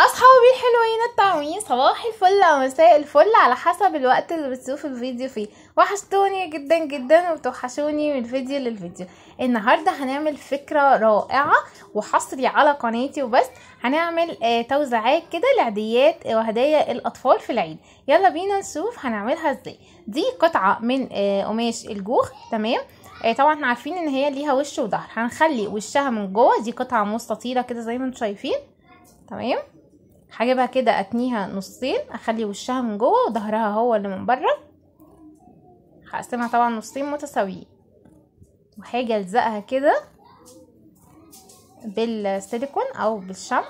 أصحابي الحلوين الطعمين صباح الفل أو مساء الفل على حسب الوقت اللي بتشوفوا الفيديو فيه. وحشتوني جدا جدا وتوحشوني من فيديو للفيديو. النهارده هنعمل فكرة رائعة وحصري على قناتي وبس. هنعمل آه توزيعات كده لعيديات وهدايا الأطفال في العيد. يلا بينا نشوف هنعملها إزاي. دي قطعة من آه قماش الجوخ تمام؟ آه طبعا إحنا عارفين إن هي ليها وش وظهر. هنخلي وشها من جوه. دي قطعة مستطيلة كده زي ما أنتم شايفين تمام؟ هجيبها كده أتنيها نصين أخلي وشها من جوه وظهرها هو اللي من بره. هقسمها طبعا نصين متساويين. وهاجي ألزقها كده بالسيليكون أو بالشمع.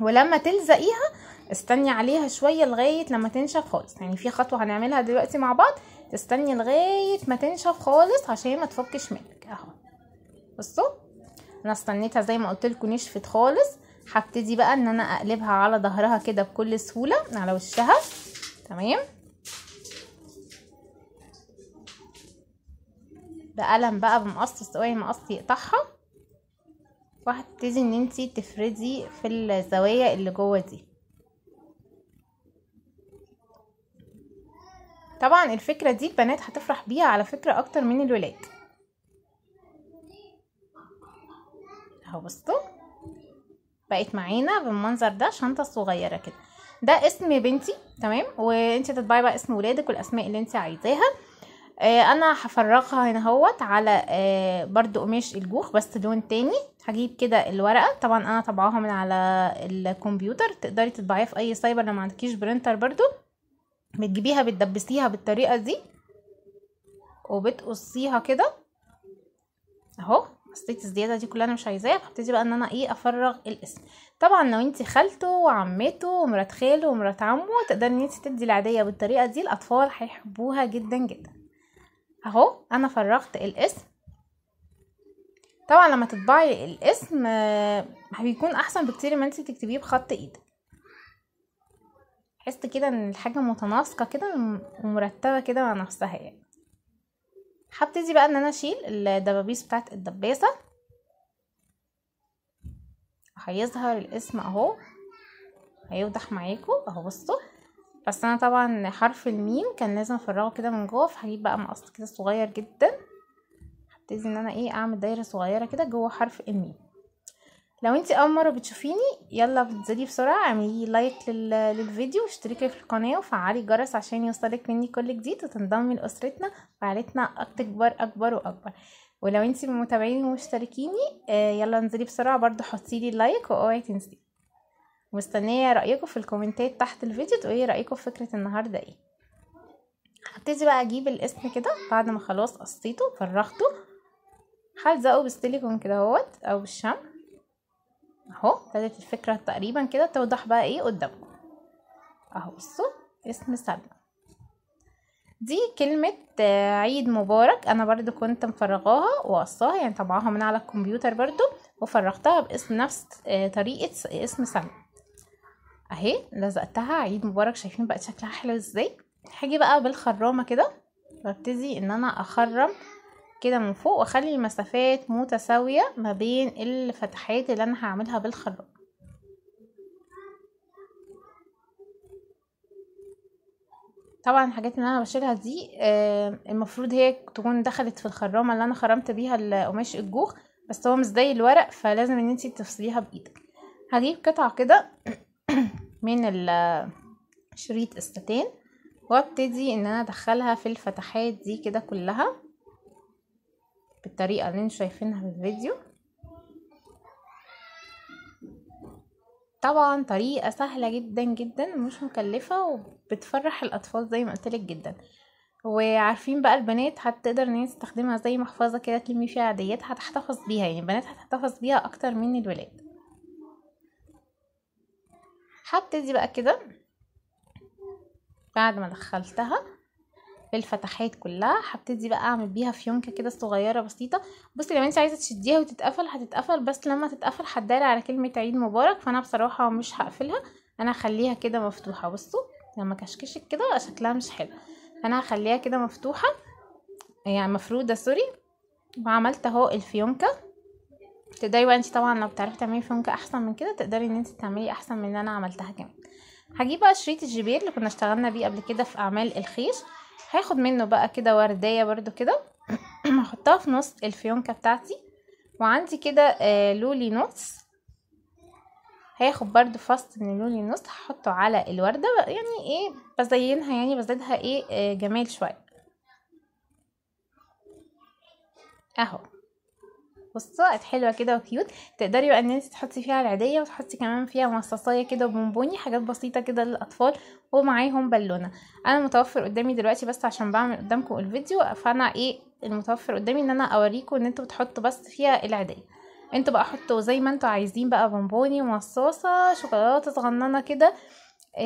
ولما تلزقيها استني عليها شوية لغاية لما تنشف خالص. يعني في خطوة هنعملها دلوقتي مع بعض. تستني لغاية ما تنشف خالص عشان ما تفكش منك. أهو. بصوا. أنا استنيتها زي ما قلت لكم نشفت خالص. هبتدي بقى إن أنا أقلبها على ظهرها كده بكل سهولة على وشها. تمام؟ بقلم بقى بمقص سواي مقص يقطعها. وهتبتدي إن انتي تفردي في الزوايا اللي جوه دي. طبعا الفكرة دي البنات هتفرح بيها على فكرة أكتر من الولاد. أهو بصوا. بقت معانا بالمنظر ده شنطة صغيرة كده. ده اسم بنتي تمام؟ وانت تطبعي بقى اسم ولادك والأسماء اللي انت عايزاها. آه أنا هفرغها هنا أهوت على آه برضو قماش الجوخ بس لون تاني. هجيب كده الورقة. طبعا أنا طبعاها من على الكمبيوتر. تقدري تطبعيها في أي سايبر لو ما عندكيش printer برضو. بتجيبيها بتدبسيها بالطريقة دي. وبتقصيها كده. أهو. قصيت الزياده دي كلها أنا مش عايزاها هبتدي بقى إن أنا إيه أفرغ الاسم. طبعا لو انت خالته وعمته ومرات خاله ومرات عمه تقدري إن انت تدي العادية بالطريقة دي الأطفال هيحبوها جدا جدا. أهو أنا فرغت الاسم. طبعا لما تطبعي الاسم بيكون أحسن بكتير ما انت تكتبيه بخط إيدك. حس كده إن الحاجة متناسقة كده ومرتبة كده مع نفسها يعني. هبتدي بقى إن أنا أشيل الدبابيس بتاعت الدباسة. هيظهر الاسم أهو. هيوضح معاكم. أهو بصوا. بس أنا طبعا حرف الميم كان لازم أفرغه كده من جوه فهجيب بقى مقص كده صغير جدا. هبتدي إن أنا إيه أعمل دايرة صغيرة كده جوه حرف الميم. لو انتي أول مرة بتشوفيني يلا بتنزلي بسرعة اعملي like للفيديو واشتركي في القناة وفعلي الجرس عشان يوصلك مني كل جديد وتنضمي لأسرتنا وعائلتنا تكبر أكبر وأكبر. ولو انتي من متابعيني ومشتركيني آه يلا انزلي بسرعة برضو حطيلي like وأوعي تنسي. مستنية رأيكم في الكومنتات تحت الفيديو تقولي رأيكم في فكرة النهارده إيه. هبتدي بقى أجيب الاسم كده بعد ما خلاص قصيته فرغته. هلزقه بالسيليكون كده اهوت أو بالشمع. اهو ابتدت الفكرة تقريبا كده توضح بقى إيه قدامكم. اهو بصوا اسم سلمى دي كلمة عيد مبارك. أنا برضو كنت مفرغاها وقصاها يعني طبعاها من على الكمبيوتر برضو وفرغتها باسم نفس طريقة اسم سلمى اهي لزقتها. عيد مبارك شايفين بقت شكلها حلو إزاي. هاجي بقى بالخرامة كده ببتدي إن أنا أخرم كده من فوق واخلي المسافات متساوية ما بين الفتحات اللي أنا هعملها بالخرام طبعا الحاجات اللي أنا بشيلها دي آه المفروض هي تكون دخلت في الخرامة اللي أنا خرمت بيها قماش الجوخ بس هو مش زي الورق فلازم إن أنتي تفصليها بإيدك. هجيب قطعة كده من شريط الستان وأبتدي إن أنا أدخلها في الفتحات دي كده كلها. بالطريقة اللي أنتوا شايفينها في الفيديو. طبعا طريقة سهلة جدا جدا مش مكلفة وبتفرح الأطفال زي ما قلتلك جدا. وعارفين بقى البنات هتقدر إن هي تستخدمها زي محفظة كده تلمي فيها عاديات هتحتفظ بيها يعني البنات هتحتفظ بيها أكتر من الولاد. هبتدي بقى كده بعد ما دخلتها. في الفتحات كلها هبتدي بقى أعمل بيها فيونكه كده صغيرة بسيطة. بصي لو انت عايزة تشديها وتتقفل هتتقفل بس لما تتقفل هتداري على كلمة عيد مبارك فأنا بصراحة مش هقفلها. أنا هخليها كده مفتوحة بصوا لما كشكشت كده شكلها مش حلو. أنا هخليها كده مفتوحة يعني مفرودة سوري. وعملت اهو الفيونكه تقدري بقى انت طبعا لو بتعرفي تعملي فيونكة أحسن من كده تقدري ان انت تعملي أحسن من اللي أنا عملتها كمان. هجيب بقى شريط الجبير اللي كنا اشتغلنا بيه قبل كده في أعمال الخيش. هاخد منه بقى كده وردية برضو كده. هحطها في نص الفيونكة بتاعتي. وعندي كده آه لولي نص هاخد برضو فص من اللولي نص هحطه على الوردة. يعني إيه بزينها يعني بزيدها إيه آه جمال شوية. أهو. بقت حلوة كده وكيوت تقدري بقى إن انت تحطي فيها العاديه وتحطي كمان فيها مصاصاية كده وبونبوني حاجات بسيطة كده للأطفال ومعاهم بالونة. أنا متوفر قدامي دلوقتي بس عشان بعمل قدامكم الفيديو فأنا إيه المتوفر قدامي إن أنا أوريكم إن أنتوا بتحطوا بس فيها العاديه أنتوا بقى حطوا زي ما أنتوا عايزين بقى بونبوني مصاصة شوكولاتة صغننة كده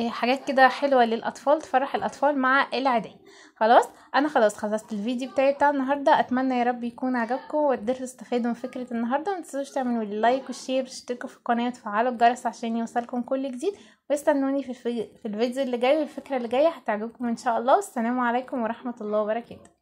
حاجات كده حلوة للأطفال تفرح الأطفال مع العاديه خلاص؟ أنا خلاص خلصت الفيديو بتاعي بتاع النهارده. أتمنى يا رب يكون عجبكم وقدرتوا تستفادوا من فكرة النهارده. ما تنسوش تعملوا لي لايك والشير وتشتركوا في القناة وتفعلوا الجرس عشان يوصلكم كل جديد. واستنوني في الفيديو اللي جاي والفكرة اللي جاية هتعجبكم إن شاء الله. والسلام عليكم ورحمة الله وبركاته.